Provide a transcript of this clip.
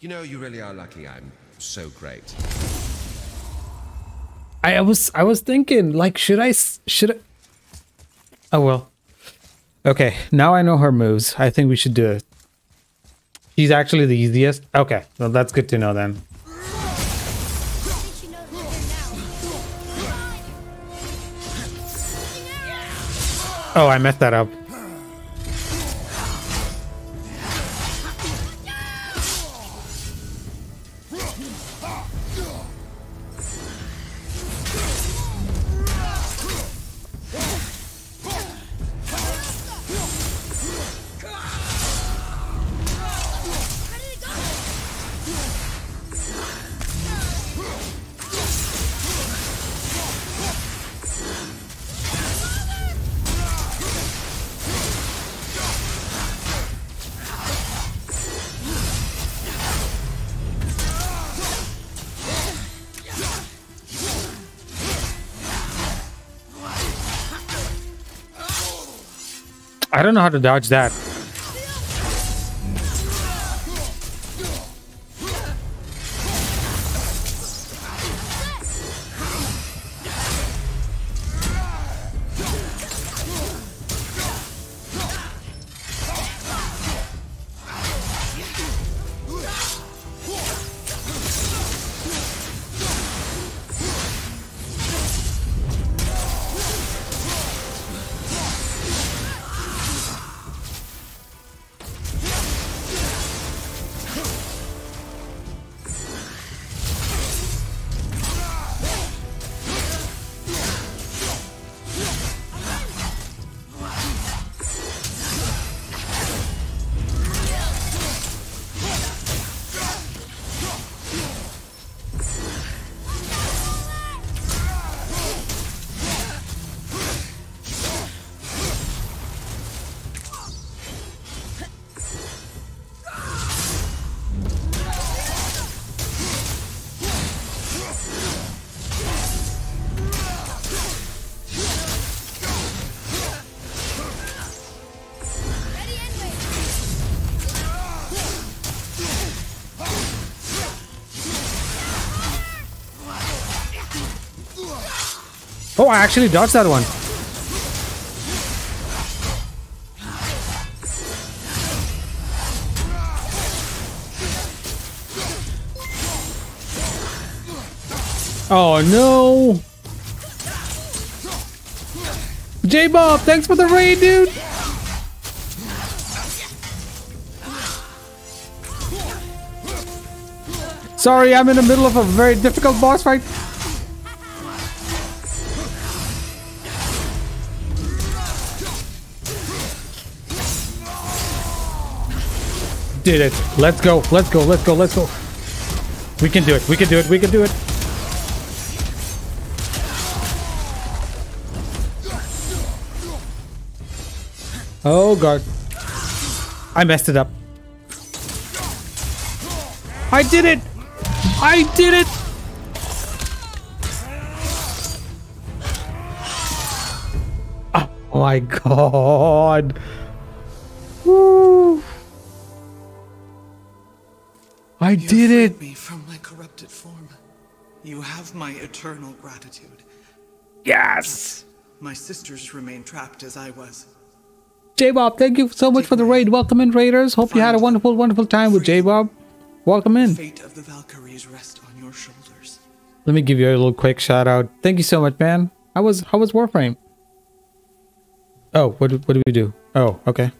You know, you really are lucky I'm so great. I was I was thinking like should I should I Oh well. Okay, now I know her moves. I think we should do it. She's actually the easiest. Okay, well that's good to know then. Oh, I messed that up. I don't know how to dodge that. Oh, I actually dodged that one. Oh no! J Bob, thanks for the raid, dude! Sorry, I'm in the middle of a very difficult boss fight. Did it. Let's go. Let's go. Let's go. Let's go. We can do it. We can do it. We can do it. Oh god. I messed it up. I did it! I did it! Oh my god. Woo. I You did freed it! me from my corrupted form. You have my eternal gratitude. Yes! My sisters remain trapped as I was. J-Bob, thank you so much for the raid. Welcome in, raiders. Hope you had a wonderful, wonderful time with J-Bob. Welcome in. Fate of the Valkyries rest on your shoulders. Let me give you a little quick shout out. Thank you so much, man. How was how was Warframe? Oh, what what did we do? Oh, okay.